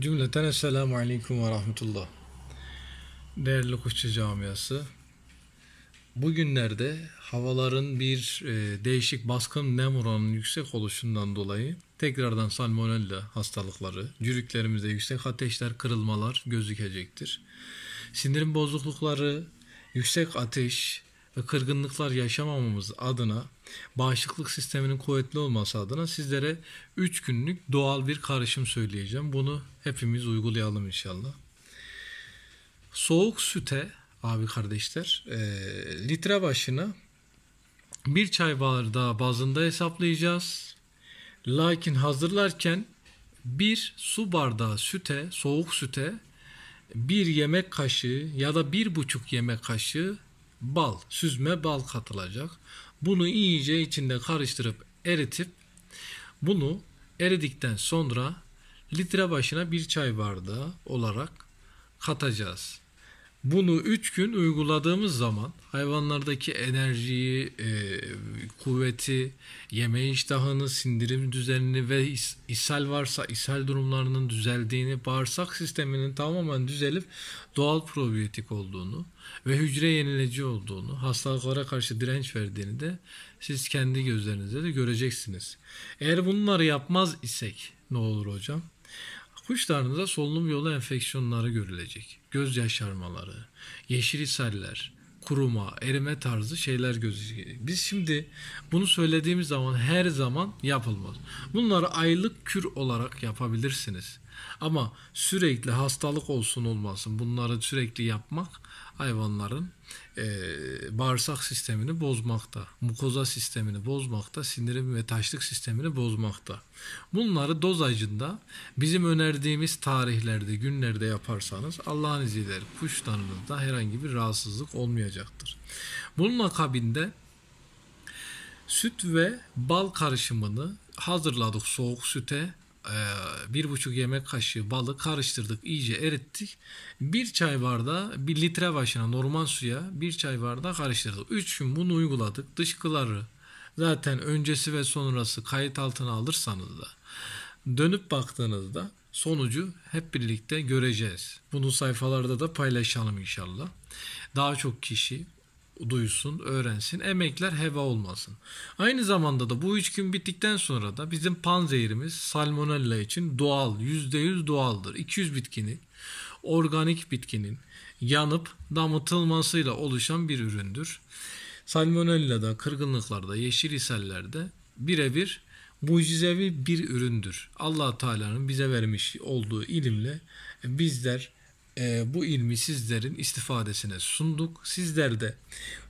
Cümleten Esselamu Aleyküm ve Rahmetullah. Değerli Kuşçu Camiası, bugünlerde havaların bir e, değişik baskın nem oranının yüksek oluşundan dolayı tekrardan salmonella hastalıkları, cürüklerimizde yüksek ateşler, kırılmalar gözükecektir. Sindirim bozuklukları, yüksek ateş ve kırgınlıklar yaşamamamız adına bağışıklık sisteminin kuvvetli olması adına sizlere 3 günlük doğal bir karışım söyleyeceğim. Bunu hepimiz uygulayalım inşallah. Soğuk süte abi kardeşler e, litre başına bir çay bardağı bazında hesaplayacağız. Lakin hazırlarken bir su bardağı süte, soğuk süte bir yemek kaşığı ya da bir buçuk yemek kaşığı bal, süzme bal katılacak. Bunu iyice içinde karıştırıp eritip bunu eridikten sonra litre başına bir çay bardağı olarak katacağız. Bunu 3 gün uyguladığımız zaman hayvanlardaki enerjiyi, e, kuvveti, yeme iştahını, sindirim düzenini ve is- ishal varsa ishal durumlarının düzeldiğini, bağırsak sisteminin tamamen düzelip doğal probiyotik olduğunu ve hücre yenileci olduğunu, hastalıklara karşı direnç verdiğini de siz kendi gözlerinizle de göreceksiniz. Eğer bunları yapmaz isek ne olur hocam? Kuşlarınızda solunum yolu enfeksiyonları görülecek. Göz yaşarmaları, yeşil ishaller, kuruma, erime tarzı şeyler gözükecek. Biz şimdi bunu söylediğimiz zaman her zaman yapılmaz. Bunları aylık kür olarak yapabilirsiniz. Ama sürekli hastalık olsun olmasın bunları sürekli yapmak hayvanların e, bağırsak sistemini bozmakta, mukoza sistemini bozmakta, sindirim ve taşlık sistemini bozmakta. Bunları dozajında bizim önerdiğimiz tarihlerde, günlerde yaparsanız Allah'ın izniyle kuşlarınızda herhangi bir rahatsızlık olmayacaktır. Bunun akabinde süt ve bal karışımını hazırladık soğuk süte bir buçuk yemek kaşığı balı karıştırdık iyice erittik bir çay bardağı bir litre başına normal suya bir çay bardağı karıştırdık üç gün bunu uyguladık dışkıları zaten öncesi ve sonrası kayıt altına alırsanız da dönüp baktığınızda sonucu hep birlikte göreceğiz. Bunu sayfalarda da paylaşalım inşallah. Daha çok kişi duysun, öğrensin. Emekler heva olmasın. Aynı zamanda da bu üç gün bittikten sonra da bizim panzehirimiz salmonella için doğal, %100 doğaldır. 200 bitkinin, organik bitkinin yanıp damıtılmasıyla oluşan bir üründür. Salmonella'da, kırgınlıklarda, yeşil ishallerde birebir mucizevi bir üründür. allah Teala'nın bize vermiş olduğu ilimle bizler e, bu ilmi sizlerin istifadesine sunduk. Sizler de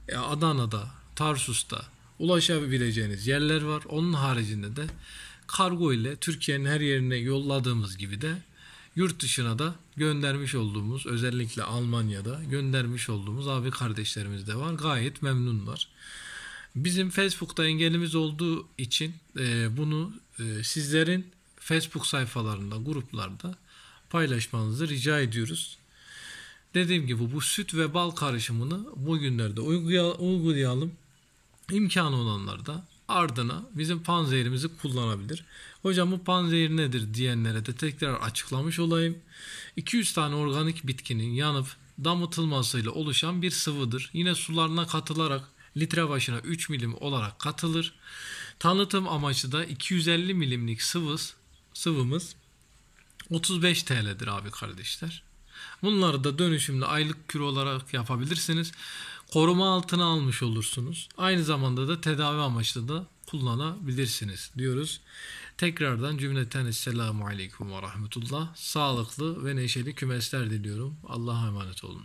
e, Adana'da, Tarsus'ta ulaşabileceğiniz yerler var. Onun haricinde de kargo ile Türkiye'nin her yerine yolladığımız gibi de yurt dışına da göndermiş olduğumuz özellikle Almanya'da göndermiş olduğumuz abi kardeşlerimiz de var. Gayet memnunlar. Bizim Facebook'ta engelimiz olduğu için e, bunu e, sizlerin Facebook sayfalarında, gruplarda paylaşmanızı rica ediyoruz. Dediğim gibi bu süt ve bal karışımını bugünlerde uygulayalım. İmkanı olanlar da ardına bizim panzehirimizi kullanabilir. Hocam bu panzehir nedir diyenlere de tekrar açıklamış olayım. 200 tane organik bitkinin yanıp damıtılmasıyla oluşan bir sıvıdır. Yine sularına katılarak litre başına 3 milim olarak katılır. Tanıtım amaçlı da 250 milimlik sıvı, sıvımız 35 TL'dir abi kardeşler. Bunları da dönüşümlü aylık kür olarak yapabilirsiniz. Koruma altına almış olursunuz. Aynı zamanda da tedavi amaçlı da kullanabilirsiniz diyoruz. Tekrardan cümleten Esselamu Aleyküm ve Rahmetullah. Sağlıklı ve neşeli kümesler diliyorum. Allah'a emanet olun.